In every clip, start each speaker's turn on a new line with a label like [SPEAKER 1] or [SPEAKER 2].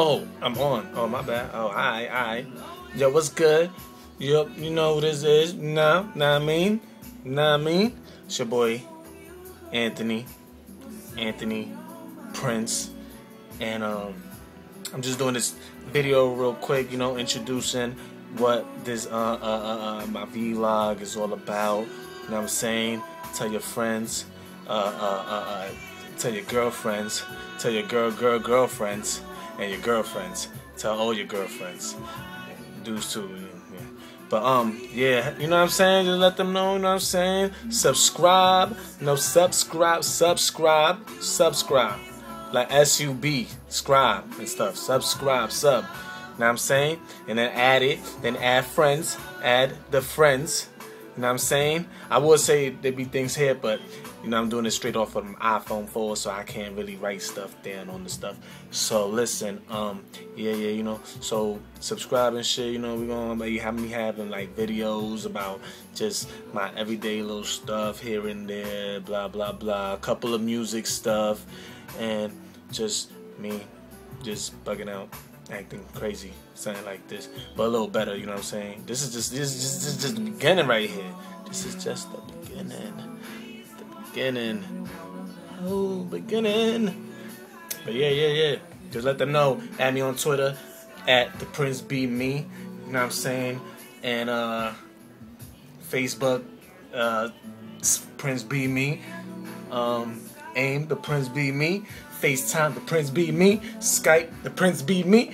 [SPEAKER 1] Oh, I'm on. Oh, my bad. Oh, alright, alright. Yo, what's good? Yo, you know who this is? Know what I mean? What I mean? It's your boy, Anthony. Anthony Prince. And um, I'm just doing this video real quick, you know, introducing what this uh, uh, uh, uh, my vlog is all about. You know what I'm saying? Tell your friends, uh, uh, uh, uh, tell your girlfriends, tell your girl, girl, girlfriends, and your girlfriends. Tell all your girlfriends. Dudes too. Yeah. But um, yeah, you know what I'm saying? Just let them know, you know what I'm saying? Subscribe, no subscribe, subscribe, subscribe. Like S U B, scribe and stuff. Subscribe, sub. You know what I'm saying? And then add it, then add friends, add the friends. You know what I'm saying? I would say there be things here, but you know I'm doing it straight off of iPhone 4, so I can't really write stuff down on the stuff. So listen, um, yeah, yeah, you know, so subscribe and shit. You know, we're gonna be have me having like videos about just my everyday little stuff here and there, blah blah blah. A couple of music stuff, and just me, just bugging out acting crazy, something like this, but a little better. You know what I'm saying? This is just this is just, this is just the beginning right here. This is just the beginning, the beginning, oh beginning. But yeah, yeah, yeah. Just let them know. Add me on Twitter at the Prince Be Me. You know what I'm saying? And uh, Facebook, uh, Prince Be Me. Um, AIM, the Prince Be Me. FaceTime, the Prince Be Me. Skype, the Prince Be Me.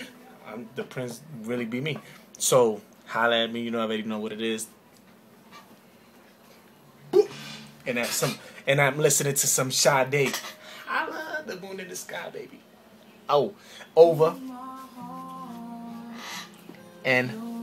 [SPEAKER 1] I'm the Prince really be me. So holla at me. You know I already know what it is. And that's some. And I'm listening to some Sade. Holla, the moon in the sky, baby. Oh, over. And